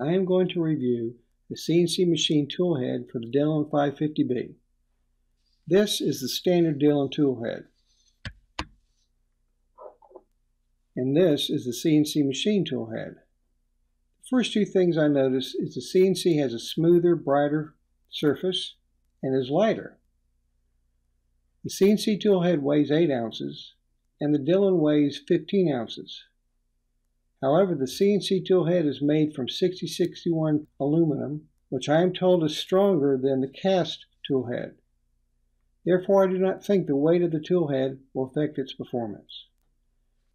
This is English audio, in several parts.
I am going to review the CNC machine tool head for the Dillon 550B. This is the standard Dillon tool head. And this is the CNC machine tool head. The first two things I notice is the CNC has a smoother, brighter surface and is lighter. The CNC tool head weighs 8 ounces and the Dillon weighs 15 ounces. However, the CNC tool head is made from 6061 aluminum, which I am told is stronger than the cast tool head. Therefore, I do not think the weight of the tool head will affect its performance.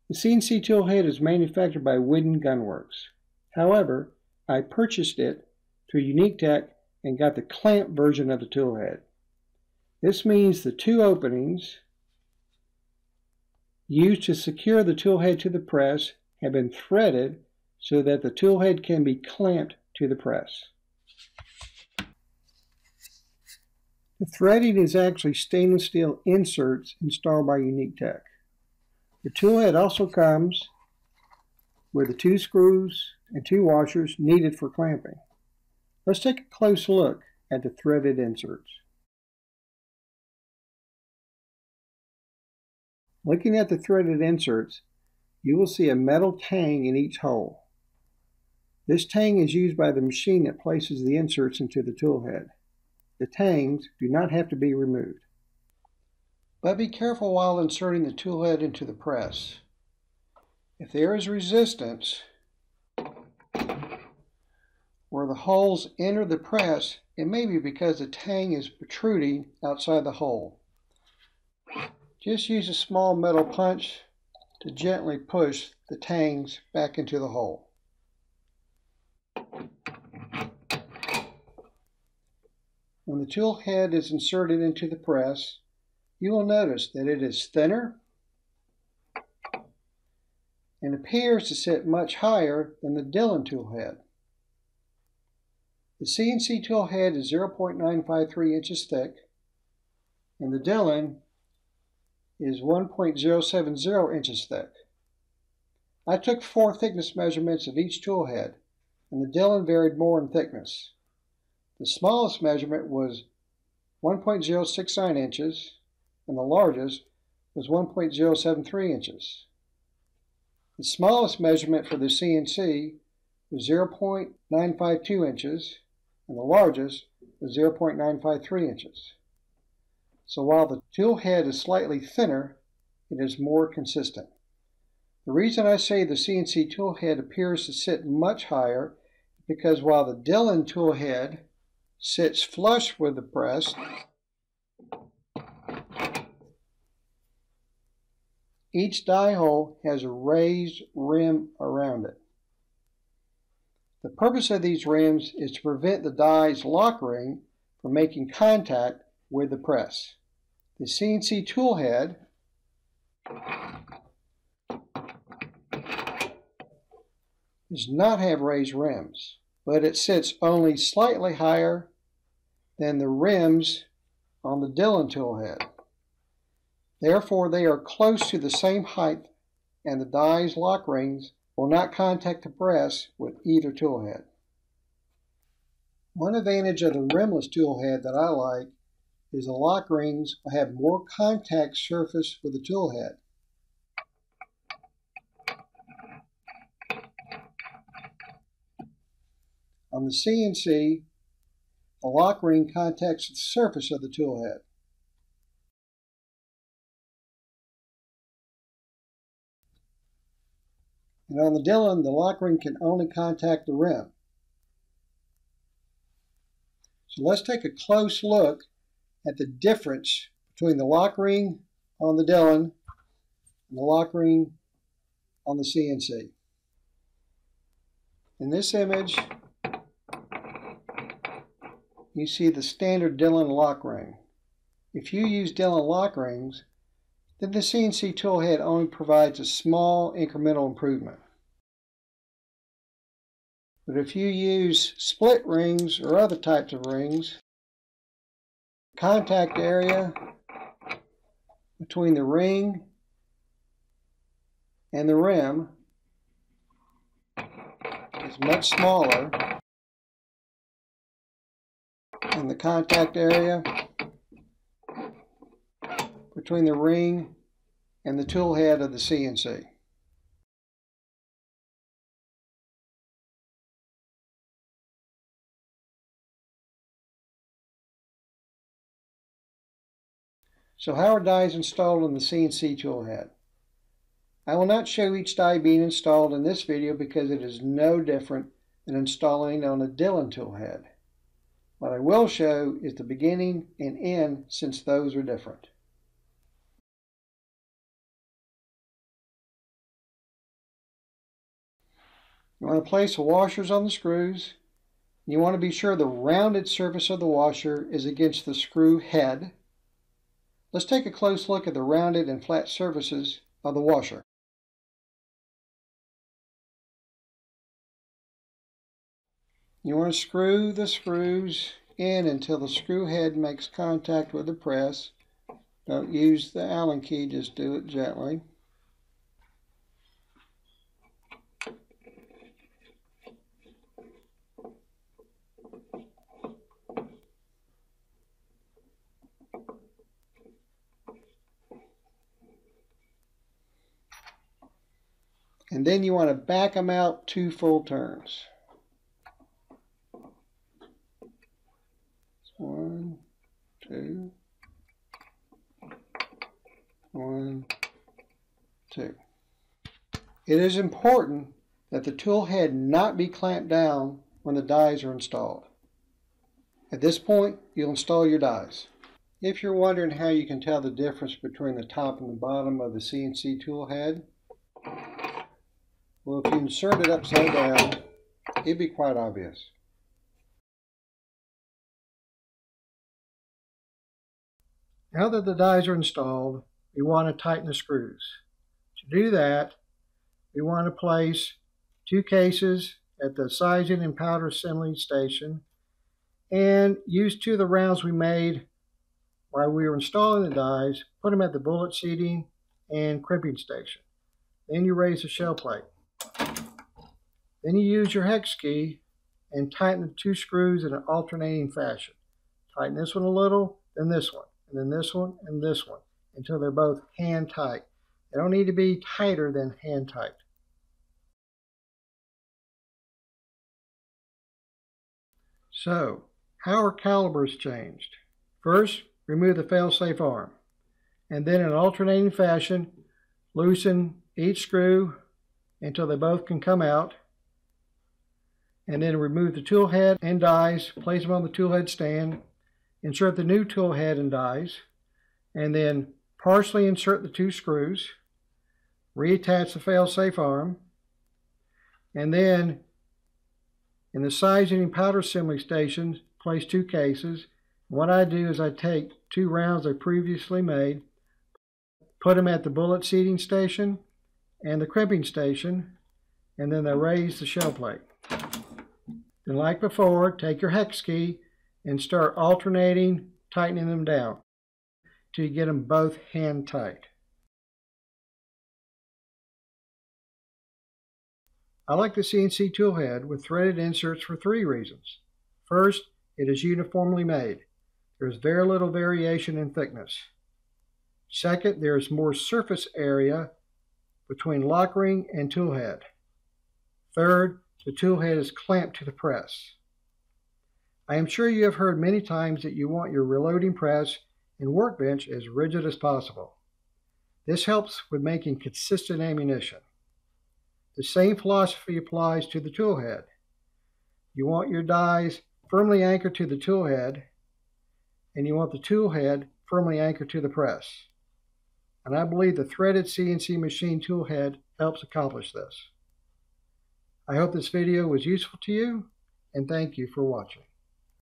The CNC tool head is manufactured by Whidden Gunworks. However, I purchased it through UniqueTek and got the clamp version of the tool head. This means the two openings used to secure the tool head to the press have been threaded so that the tool head can be clamped to the press. The threading is actually stainless steel inserts installed by UniqueTek. The tool head also comes with the two screws and two washers needed for clamping. Let's take a close look at the threaded inserts. Looking at the threaded inserts, you will see a metal tang in each hole. This tang is used by the machine that places the inserts into the tool head. The tangs do not have to be removed. But be careful while inserting the tool head into the press. If there is resistance where the holes enter the press, it may be because the tang is protruding outside the hole. Just use a small metal punch to gently push the tangs back into the hole. When the tool head is inserted into the press, you will notice that it is thinner and appears to sit much higher than the Dillon tool head. The CNC tool head is 0.953 inches thick and the Dillon is 1.070 inches thick. I took four thickness measurements of each tool head, and the Dillon varied more in thickness. The smallest measurement was 1.069 inches, and the largest was 1.073 inches. The smallest measurement for the CNC was 0.952 inches, and the largest was 0.953 inches. So while the tool head is slightly thinner, it is more consistent. The reason I say the CNC tool head appears to sit much higher is because while the Dillon tool head sits flush with the press, each die hole has a raised rim around it. The purpose of these rims is to prevent the die's lock ring from making contact with the press. The CNC tool head does not have raised rims, but it sits only slightly higher than the rims on the Dillon tool head. Therefore, they are close to the same height and the die's lock rings will not contact the press with either tool head. One advantage of the rimless tool head that I like is the lock rings have more contact surface with the tool head. On the CNC, the lock ring contacts the surface of the tool head. And on the Dillon, the lock ring can only contact the rim. So let's take a close look at the difference between the lock ring on the Dillon and the lock ring on the CNC. In this image, you see the standard Dillon lock ring. If you use Dillon lock rings, then the CNC tool head only provides a small incremental improvement. But if you use split rings or other types of rings, contact area between the ring and the rim is much smaller in the contact area between the ring and the tool head of the CNC. So how are dies installed on the CNC tool head? I will not show each die being installed in this video because it is no different than installing on a Dillon tool head. What I will show is the beginning and end since those are different. You want to place the washers on the screws. You want to be sure the rounded surface of the washer is against the screw head Let's take a close look at the rounded and flat surfaces of the washer. You want to screw the screws in until the screw head makes contact with the press. Don't use the Allen key, just do it gently. And then you want to back them out two full turns. One, two, one, two. It is important that the tool head not be clamped down when the dies are installed. At this point, you'll install your dies. If you're wondering how you can tell the difference between the top and the bottom of the CNC tool head, well, if you insert it upside down, it'd be quite obvious. Now that the dies are installed, we want to tighten the screws. To do that, we want to place two cases at the sizing and powder assembly station and use two of the rounds we made while we were installing the dies, put them at the bullet seating and crimping station. Then you raise the shell plate. Then you use your hex key and tighten the two screws in an alternating fashion. Tighten this one a little, then this one, and then this one, and this one, until they're both hand tight. They don't need to be tighter than hand tight. So, how are calibers changed? First, remove the fail-safe arm, and then in an alternating fashion, loosen each screw until they both can come out and then remove the tool head and dies, place them on the tool head stand, insert the new tool head and dies, and then partially insert the two screws, reattach the fail-safe arm, and then in the sizing and powder assembly stations, place two cases. What I do is I take two rounds I previously made, put them at the bullet seating station and the crimping station, and then I raise the shell plate. Then like before, take your hex key and start alternating, tightening them down till you get them both hand tight. I like the CNC tool head with threaded inserts for three reasons. First, it is uniformly made. There is very little variation in thickness. Second, there is more surface area between lock ring and tool head. Third, the tool head is clamped to the press. I am sure you have heard many times that you want your reloading press and workbench as rigid as possible. This helps with making consistent ammunition. The same philosophy applies to the tool head. You want your dies firmly anchored to the tool head, and you want the tool head firmly anchored to the press. And I believe the threaded CNC machine tool head helps accomplish this. I hope this video was useful to you, and thank you for watching.